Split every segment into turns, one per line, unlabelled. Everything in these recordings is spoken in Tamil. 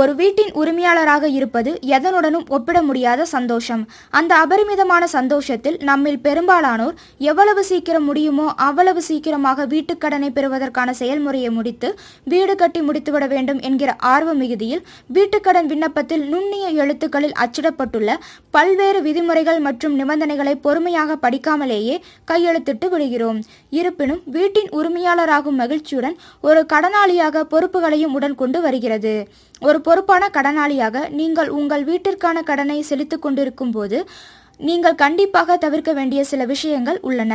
ஒரு வீட்டின் உரிமையாளராக இருப்பது எதனுடனும் ஒப்பிட முடியாத சந்தோஷம். அந்த அபரிமிதமான சந்தோஷத்தில் நம்மில் பெரும்பாலானோர் எவ்வளவு சீக்கிரம் முடியுமோ அவ்வளவு சீக்கிரமாக வீட்டுக்கடனை பெறுவதற்கான செயல்முறையை முடித்து வீடு கட்டி முடித்துவிட வேண்டும் என்கிற ஆர்வ மிகுதியில் வீட்டுக்கடன் விண்ணப்பத்தில் நுண்ணிய எழுத்துக்களில் அச்சிடப்பட்டுள்ள பல்வேறு விதிமுறைகள் மற்றும் நிபந்தனைகளை பொறுமையாக படிக்காமலேயே கையெழுத்திட்டு விடுகிறோம். இருப்பினும் வீட்டின் உரிமையாளராகும் மகிழ்ச்சியுடன் ஒரு கடனாளியாக பொறுப்புகளையும் உடன் கொண்டு வருகிறது. ஒரு பொறுப்பான கடனாளியாக நீங்கள் உங்கள் வீட்டிற்கான கடனை செலுத்திக் கொண்டிருக்கும் போது நீங்கள் கண்டிப்பாக தவிர்க்க வேண்டிய சில விஷயங்கள் உள்ளன.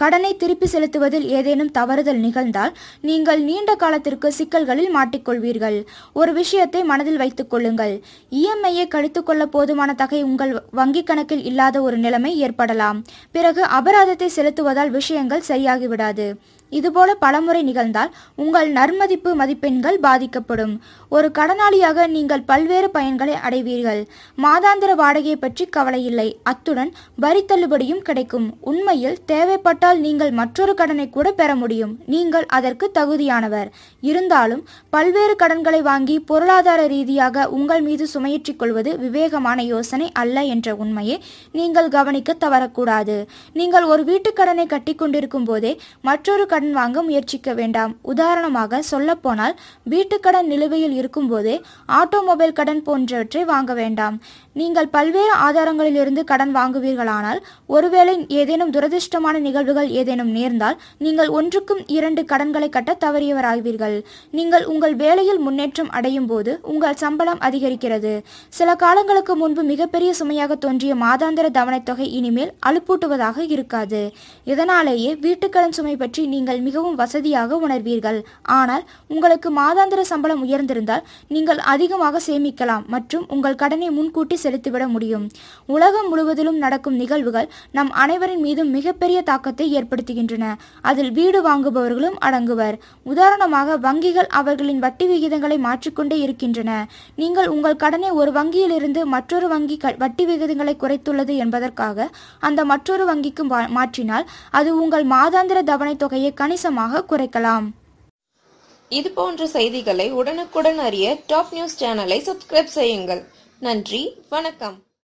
கடனை திருப்பி செலுத்துவதில் ஏதேனும் தவறுதல் நிகழ்ந்தால் நீங்கள் நீண்ட காலத்திற்கு சிக்கல்களில் மாட்டிக்கொள்வீர்கள். ஒரு விஷயத்தை மனதில் வைத்துக் கொள்ளுங்கள். இஎம்ஐயை கழித்துக்கொள்ள போதுமான தகை உங்கள் வங்கிக் கணக்கில் இல்லாத ஒரு நிலைமை ஏற்படலாம். பிறகு அபராதத்தை செலுத்துவதால் விஷயங்கள் சரியாகிவிடாது. இதுபோல பலமுறை நிகழ்ந்தால் உங்கள் நர்மதிப்பு மதிப்பெண்கள் பாதிக்கப்படும். ஒரு கடனாளியாக நீங்கள் பல்வேறு பயன்களை அடைவீர்கள். மாதாந்திர வாடகையை பற்றி கவலை இல்லை அத்துடன் வரி தள்ளுபடியும் கிடைக்கும். உண்மையில் தேவைப்பட்டால் நீங்கள் மற்றொரு கடனை கூட பெற முடியும். நீங்கள் அதற்கு தகுதியானவர். இருந்தாலும் பல்வேறு கடன்களை வாங்கி பொருளாதார ரீதியாக உங்கள் மீது சுமையேற்றிக் கொள்வது விவேகமான யோசனை அல்ல என்ற உண்மையை நீங்கள் கவனிக்க தவறக்கூடாது. நீங்கள் ஒரு வீட்டுக் கடனை கட்டி கொண்டிருக்கும் போதே மற்றொரு கடன் வாங்க முயற்சிக்க வேண்டாம். உதாரணமாக சொல்லப்போனால் வீட்டுக்கடன் நிலுவையில் இருக்கும்போதே ஆட்டோமொபைல் கடன் போன்றவற்றை வாங்க வேண்டாம். நீங்கள் பல்வேறு ஆதாரங்களிலிருந்து கடன் வாங்குவீர்களானால் ஒருவேளை ஏதேனும் துரதிருஷ்டமான நிகழ்வுகள் ஏதேனும் நேர்ந்தால் நீங்கள் ஒன்றுக்கும் இரண்டு கடன்களை கட்ட தவறியவராகுவீர்கள் நீங்கள் உங்கள் வேலையில் முன்னேற்றம் அடையும் போது உங்கள் சம்பளம் அதிகரிக்கிறது. சில காலங்களுக்கு முன்பு மிகப்பெரிய சுமையாக தோன்றிய மாதாந்திர தவணைத்தொகை இனிமேல் அலுப்பூட்டுவதாக இருக்காது. இதனாலேயே வீட்டுக்கடன் சுமை பற்றி நீங்கள் மிகவும் வசதியாக உணர்வீர்கள். ஆனால் உங்களுக்கு மாதாந்திர சம்பளம் உயர்ந்திருந்தால் நீங்கள் அதிகமாக சேமிக்கலாம் மற்றும் உங்கள் கடனை முன்கூட்டி செலுத்திவிட முடியும். உலகம் முழுவதிலும் நடக்கும் நிகழ்வுகள் நம் அனைவரின் மீதும் மிகப்பெரிய தாக்கத்தை ஏற்படுத்துகின்றன. அதில் வீடு வாங்குபவர்களும் அடங்குவர். உதாரணமாக வங்கிகள் அவர்களின் வட்டி விகிதங்களை மாற்றிக்கொண்டே இருக்கின்றன. நீங்கள் உங்கள் கடனை ஒரு வங்கியிலிருந்து மற்றொரு வங்கி வட்டி விகிதங்களை குறைத்துள்ளது என்பதற்காக அந்த மற்றொரு வங்கிக்கு மாற்றினால் அது உங்கள் மாதாந்திர தவணை தொகையை கணிசமாக குறைக்கலாம்.
இது போன்ற செய்திகளை உடனுக்குடன் அறிய டாப் நியூஸ் சேனலை சப்ஸ்கிரைப் செய்யுங்கள். நன்றி வணக்கம்.